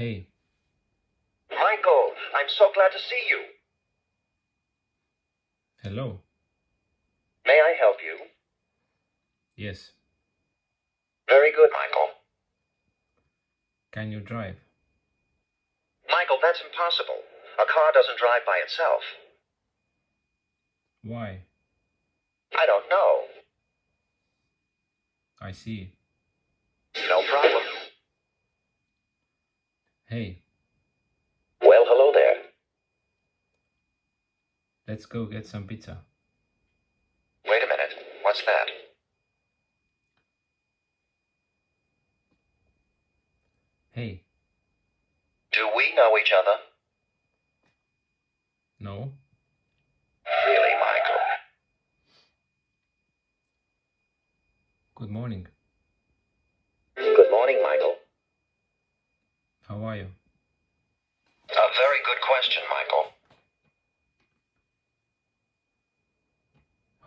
Hey, Michael, I'm so glad to see you. hello. May I help you? Yes. Very good, Michael. Can you drive? Michael, that's impossible. A car doesn't drive by itself. Why? I don't know. I see. No problem. Hey, Well, hello there. let's go get some pizza. Wait a minute. What's that? Hey, Do we know each other? no? Really, Michael? Good morning. Good morning, Michael. How are you? A very good question, Michael.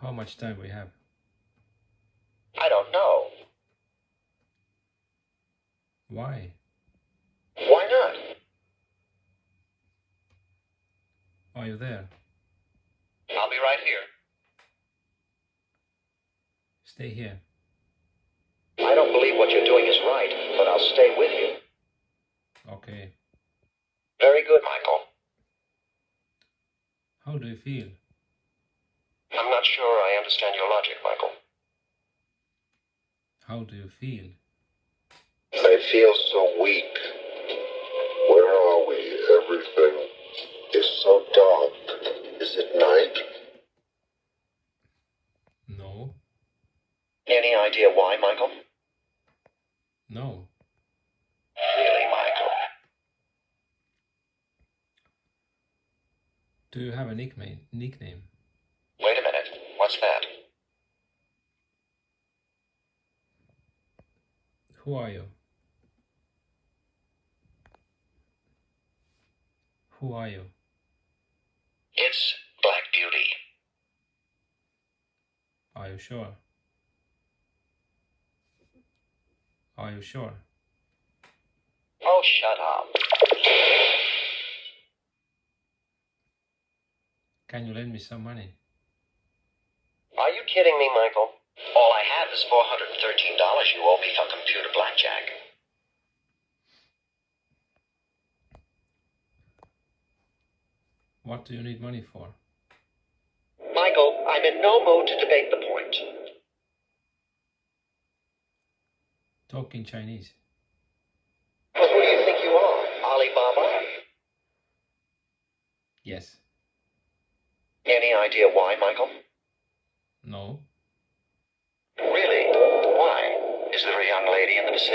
How much time we have? I don't know. Why? Why not? Are you there? I'll be right here. Stay here. I don't believe what you're doing is right, but I'll stay with you. Very good, Michael. How do you feel? I'm not sure I understand your logic, Michael. How do you feel? I feel so weak. Where are we? Everything is so dark. Is it night? No? Any idea why, Michael? No. Really, Michael? Do you have a nickname? Nickname? Wait a minute. What's that? Who are you? Who are you? It's Black Beauty. Are you sure? Are you sure? Oh, shut up. Can you lend me some money? Are you kidding me, Michael? All I have is $413 you owe me for computer blackjack. What do you need money for? Michael, I'm in no mood to debate the point. Talk in Chinese. Well, who do you think you are? Alibaba? Yes. Any idea why, Michael? No. Really? Why? Is there a young lady in the vicinity?